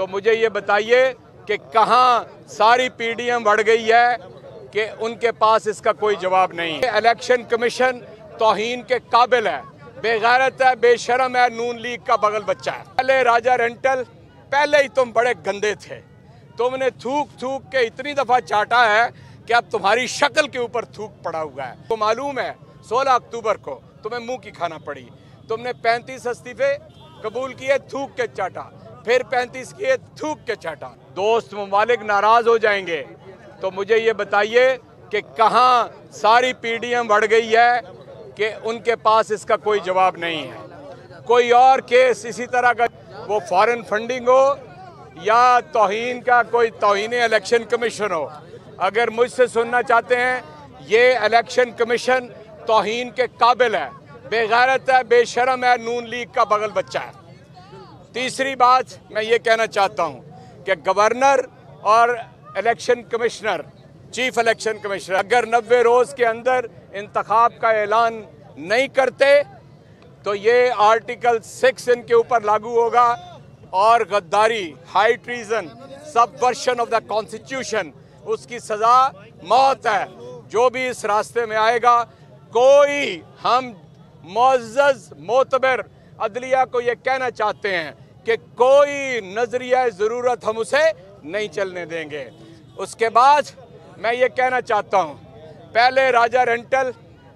तो मुझे ये बताइए कि कहाँ सारी पीडीएम बढ़ गई है कि उनके पास इसका कोई जवाब नहीं है। इलेक्शन कमीशन तोहीन के काबिल है। बेगैरत है, बेशरम है, नून लीग का बगल बच्चा है। पहले राजा रेंटल, पहले ही तुम बड़े गंदे थे। तुमने थूक थूक के इतनी दफ़ा चाटा है कि अब तुम्हारी शक्ल के ऊपर थूक पड़ा हुआ है। तो मालूम है 16 अक्टूबर को तुम्हें मुँह की खाना पड़ी। तुमने 35 इस्तीफे कबूल किए, थूक के चाटा। फिर 35 किए थूक के चाटा दोस्त ममालिक नाराज़ हो जाएँगे। तो मुझे ये बताइए कि कहाँ सारी पीडीएम बढ़ गई है कि उनके पास इसका कोई जवाब नहीं है। कोई और केस इसी तरह का, वो फॉरेन फंडिंग हो या तोहन का कोई तोहीन इलेक्शन कमीशन हो। अगर मुझसे सुनना चाहते हैं, ये इलेक्शन कमीशन तोहन के काबिल है। बेगैरत है, बेशरम है, नून लीग का बगल बच्चा है। तीसरी बात मैं ये कहना चाहता हूँ कि गवर्नर और election commissioner chief election commissioner अगर नब्बे रोज़ के अंदर इंतखाब का ऐलान नहीं करते तो ये आर्टिकल सिक्स इनके ऊपर लागू होगा और गद्दारी हाई ट्रीजन सब वर्शन ऑफ़ द कॉन्स्टिट्यूशन उसकी सज़ा मौत है। जो भी इस रास्ते में आएगा, कोई हम मोज़ मोतबर अदलिया को ये कहना चाहते हैं कि कोई नज़रिया ज़रूरत हम उसे नहीं चलने देंगे। उसके बाद मैं ये कहना चाहता हूँ, पहले राजा रेंटल,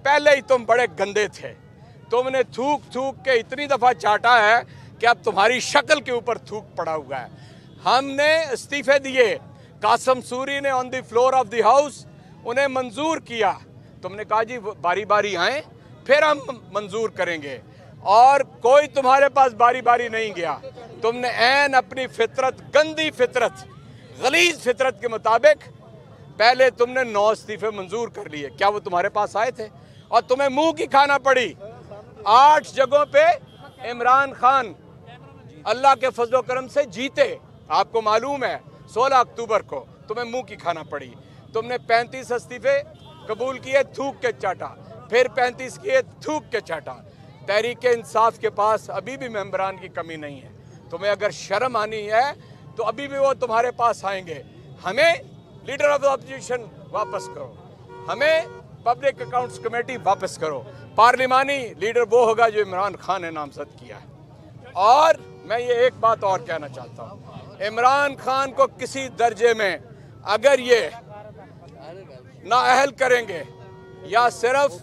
पहले ही तुम बड़े गंदे थे। तुमने थूक थूक के इतनी दफ़ा चाटा है कि अब तुम्हारी शक्ल के ऊपर थूक पड़ा हुआ है। हमने इस्तीफे दिए, कासम सूरी ने on the floor of the house उन्हें मंजूर किया। तुमने कहा जी बारी बारी आए, फिर हम मंजूर करेंगे। और कोई तुम्हारे पास बारी बारी नहीं गया। तुमने ऐन अपनी फितरत, गंदी फितरत, गलीज फितरत के मुताबिक पहले तुमने नौ इस्तीफे मंजूर कर लिए। क्या वो तुम्हारे पास आए थे? और तुम्हें मुँह की खाना पड़ी। आठ जगहों पे इमरान खान अल्लाह के फजलो करम से जीते। आपको मालूम है 16 अक्टूबर को तुम्हें मुँह की खाना पड़ी। तुमने 35 इस्तीफे कबूल किए, थूक के चाटा। फिर 35 किए, थूक के चाटा। तहरीक इंसाफ के पास अभी भी मेम्बरान की कमी नहीं है। तुम्हें अगर शर्म आनी है तो अभी भी वो तुम्हारे पास आएँगे। हमें लीडर ऑफ़ द अपोजिशन वापस करो। हमें पब्लिक अकाउंट्स कमेटी वापस करो। पार्लिमानी लीडर वो होगा जो इमरान खान ने नामजद किया है। और मैं ये एक बात और कहना चाहता हूँ। इमरान खान को किसी दर्जे में अगर ये नाअहल करेंगे, या सिर्फ़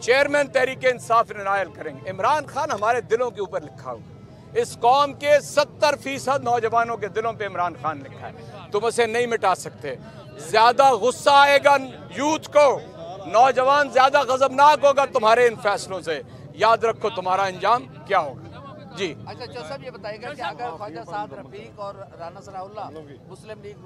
चेयरमैन तहरीक इंसाफ नायल करेंगे। इमरान खान हमारे दिलों के ऊपर लिखा हुआ इस कौम के सत्तर फ़ीसद नौजवानों के दिलों पे इमरान खान लिखा है। तुम उसे नहीं मिटा सकते। ज़्यादा गुस्सा आएगा यूथ को। नौजवान ज़्यादा गजबनाक होगा तुम्हारे इन फैसलों से। याद रखो तुम्हारा अंजाम क्या होगा। जी। अच्छा ये बताएगा कि अगर ख्वाजा साद रफीक और सनाउल्ला मुस्लिम लीग